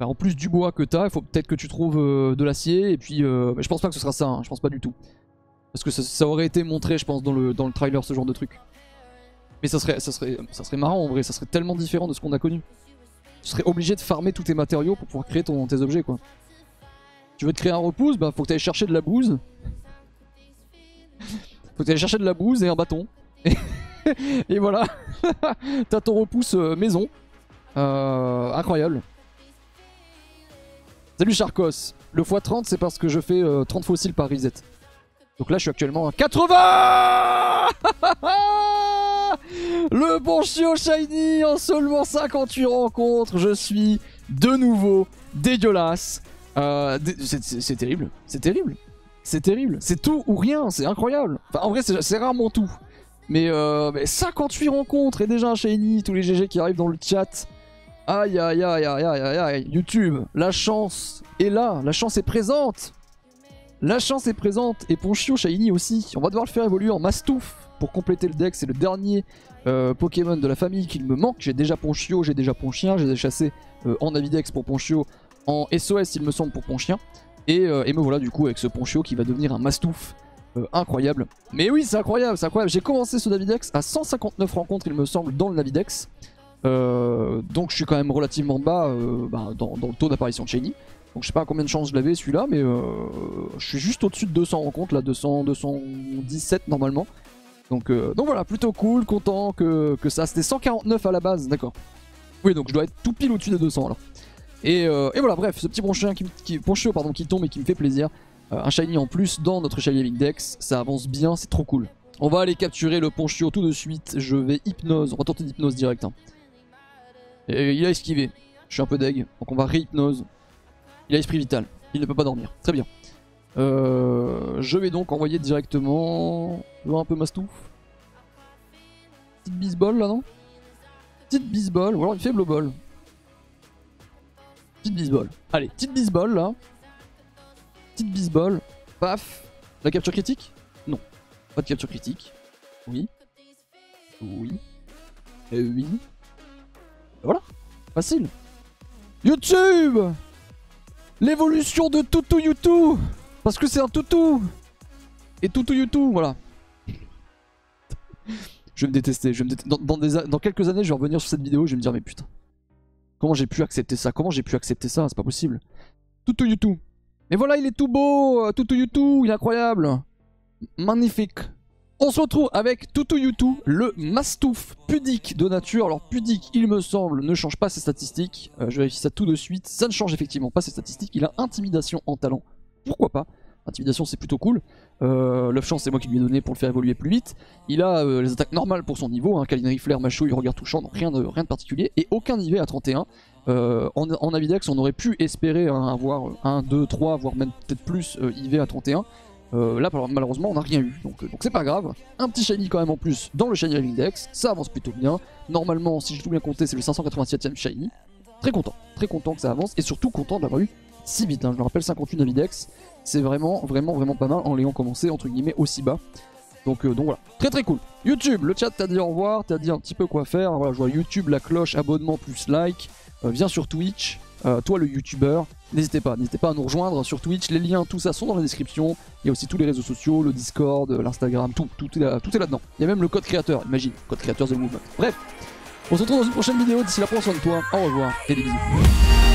Bah, en plus du bois que t'as, il faut peut-être que tu trouves euh, de l'acier. Et puis, euh, je pense pas que ce sera ça, hein, je pense pas du tout. Parce que ça, aurait été montré, je pense, dans le, trailer, ce genre de truc. Mais ça serait, ça, serait, ça serait marrant en vrai, ça serait tellement différent de ce qu'on a connu. Tu serais obligé de farmer tous tes matériaux pour pouvoir créer tes objets quoi. Tu veux te créer un repousse, bah faut que tu ailles chercher de la bouse. faut que tu ailles chercher de la bouse et un bâton. Et, voilà, t'as ton repousse euh, maison. Incroyable. Salut Charcos, le x30 c'est parce que je fais 30 euh, fossiles par reset. Donc là je suis actuellement à 80 Le bon chiot shiny en seulement 58 rencontres, je suis de nouveau dégueulasse. Euh, c'est terrible, c'est terrible, c'est terrible, c'est tout ou rien, c'est incroyable. Enfin en vrai c'est rarement tout. Mais, euh, 58 rencontres et déjà un shiny, tous les GG qui arrivent dans le chat. Aïe aïe aïe aïe aïe aïe YouTube, la chance est là, la chance est présente. La chance est présente et Ponchio Shiny aussi. On va devoir le faire évoluer en Mastouf pour compléter le deck. C'est le dernier euh, Pokémon de la famille qu'il me manque. J'ai déjà Ponchio, j'ai déjà Ponchien, j'ai chassé euh, en Navidex pour Ponchio, en SOS il me semble pour Ponchien. Et, euh, et, me voilà du coup avec ce Ponchio qui va devenir un Mastouf incroyable. Mais oui c'est incroyable, c'est incroyable. J'ai commencé ce Navidex à 159 rencontres il me semble dans le Navidex. Donc je suis quand même relativement bas bah, dans, le taux d'apparition de Shiny. Donc je sais pas combien de chances je l'avais celui-là, mais euh, je suis juste au-dessus de 200 rencontres, là, 200, 217 normalement. Donc, euh, donc voilà, plutôt cool, content que, ça. C'était 149 à la base, d'accord. Oui, donc je dois être tout pile au-dessus de 200 alors. Et, euh, et, voilà, bref, ce petit ponchio qui, qui, pardon, qui tombe et qui me fait plaisir. un shiny en plus dans notre shiny Dex, ça avance bien, c'est trop cool. On va aller capturer le ponchio tout de suite, je vais hypnose, on va tenter d'hypnose direct. Hein. Et il a esquivé, je suis un peu deg, donc on va réhypnose. Il a esprit vital. Il ne peut pas dormir. Très bien. Euh, je vais donc envoyer directement... voir un peu Mastouf. Petite bisball là non? Petite bisball, ou alors une faible ball. Petite bisball. Allez, petite bisball là. Petite bisball. Paf. La capture critique? Non. Pas de capture critique. Oui. Oui. Et oui. Facile. YouTube L'évolution de Tutu Yutu Parce que c'est un toutou Et Tutu Yutu, voilà. je vais me détester. Je me Dans, quelques années, je vais revenir sur cette vidéo, je vais me dire, mais putain. Comment j'ai pu accepter ça? Comment j'ai pu accepter ça? C'est pas possible. Tutu Yutu. Mais voilà, il est tout beau Tutu Yutu, il est incroyable Magnifique on se retrouve avec Tutu Yutu, le mastouf pudique de nature. Alors pudique, il me semble, ne change pas ses statistiques. Euh, je vérifie ça tout de suite. Ça ne change effectivement pas ses statistiques. Il a intimidation en talent. Pourquoi pas? Intimidation c'est plutôt cool. Euh, chance c'est moi qui lui ai donné pour le faire évoluer plus vite. Il a euh, les attaques normales pour son niveau, hein, Flair, Macho, il regarde touchant, donc rien de, rien de particulier. Et aucun IV à 31. Euh, en, en Avidex on aurait pu espérer avoir 1, 2, 3, voire même peut-être plus IV à 31. Euh, là, malheureusement, on n'a rien eu, donc euh, donc c'est pas grave. Un petit shiny quand même en plus dans le shiny index, ça avance plutôt bien. Normalement, si j'ai tout bien compté, c'est le 587ème shiny. Très content, très content que ça avance, et surtout content de l'avoir eu si vite. Hein. Je me rappelle 58 Navidex, c'est vraiment, vraiment, vraiment pas mal en l'ayant commencé entre guillemets aussi bas. Donc, euh, donc voilà, très très cool. YouTube, le chat t'a dit au revoir, t'as dit un petit peu quoi faire. Voilà, je vois YouTube, la cloche, abonnement plus like. viens sur Twitch, euh, toi le youtubeur, n'hésitez pas, n'hésitez pas à nous rejoindre sur Twitch, les liens, tout ça sont dans la description. Il y a aussi tous les réseaux sociaux, le Discord, l'Instagram, est là, tout est là-dedans. Il y a même le code créateur, imagine, code créateur The Movement. Bref, on se retrouve dans une prochaine vidéo, d'ici là prends soin de toi, au revoir et des bisous.